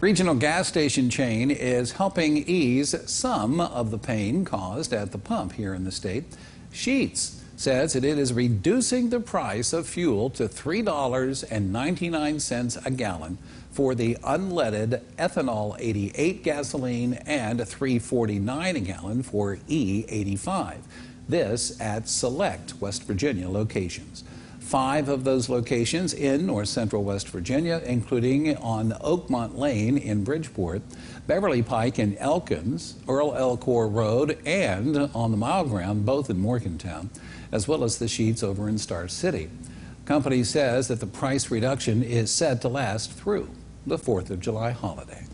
Regional gas station chain is helping ease some of the pain caused at the pump here in the state. Sheetz says that it is reducing the price of fuel to $3.99 a gallon for the unleaded ethanol 88 gasoline and $3.49 a gallon for E85. This at select West Virginia locations five of those locations in north central West Virginia, including on Oakmont Lane in Bridgeport, Beverly Pike in Elkins, Earl L. Core Road, and on the Mile Ground, both in Morgantown, as well as the Sheetz over in Star City. Company says that the price reduction is set to last through the 4th of July holiday.